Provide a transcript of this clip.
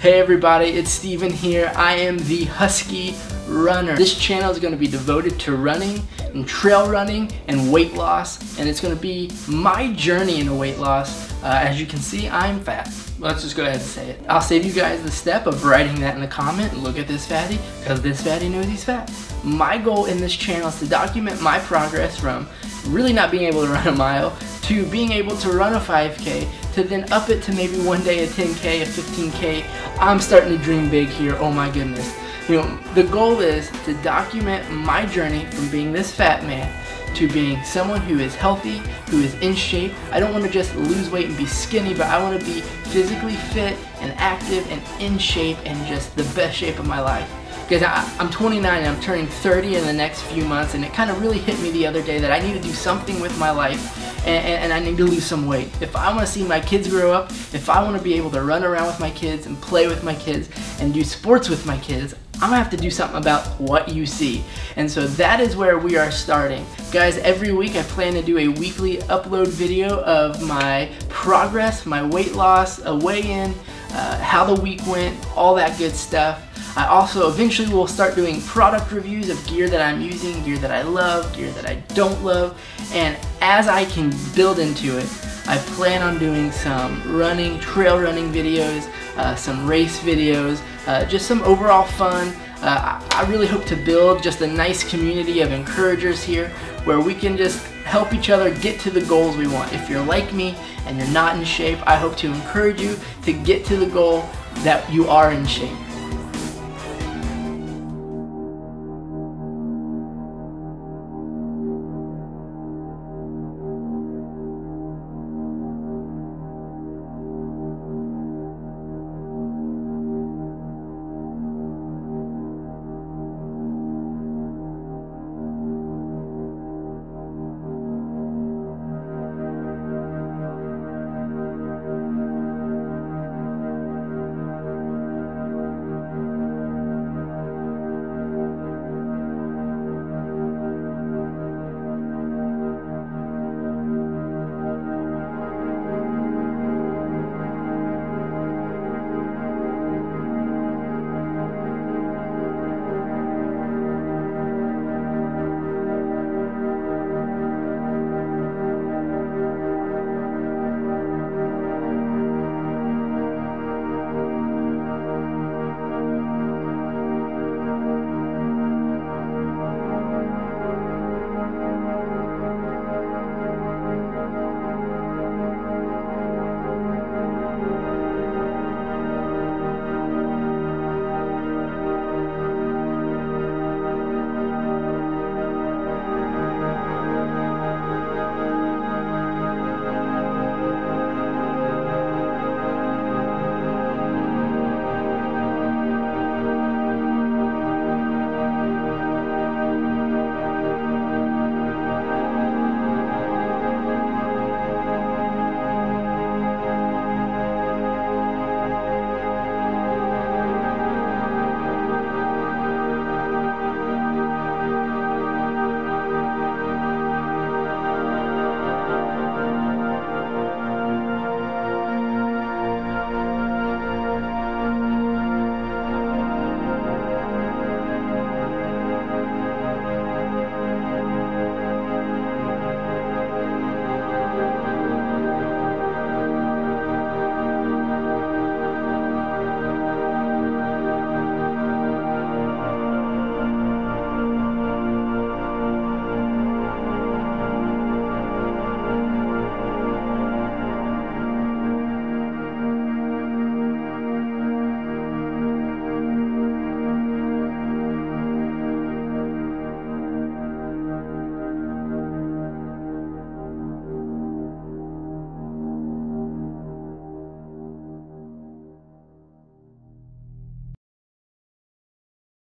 Hey everybody, it's Steven here. I am the Husky Runner. This channel is going to be devoted to running and trail running and weight loss and it's going to be my journey into weight loss. Uh, as you can see, I'm fat. Let's just go ahead and say it. I'll save you guys the step of writing that in the comment. Look at this fatty, because this fatty knows he's fat. My goal in this channel is to document my progress from really not being able to run a mile to being able to run a 5K to then up it to maybe one day a 10K, a 15K. I'm starting to dream big here, oh my goodness. You know, the goal is to document my journey from being this fat man to being someone who is healthy, who is in shape. I don't want to just lose weight and be skinny, but I want to be physically fit and active and in shape and just the best shape of my life. Because I'm 29 and I'm turning 30 in the next few months and it kind of really hit me the other day that I need to do something with my life and, and, I need to lose some weight. If I want to see my kids grow up, if I want to be able to run around with my kids and play with my kids and do sports with my kids, I'm gonna have to do something about what you see. And so that is where we are starting. Guys, every week I plan to do a weekly upload video of my progress, my weight loss, a weigh-in, uh, how the week went, all that good stuff. I also eventually will start doing product reviews of gear that I'm using, gear that I love, gear that I don't love, and as I can build into it, I plan on doing some running, trail running videos, uh, some race videos, uh, just some overall fun. Uh, I really hope to build just a nice community of encouragers here where we can just help each other get to the goals we want. If you're like me and you're not in shape, I hope to encourage you to get to the goal that you are in shape.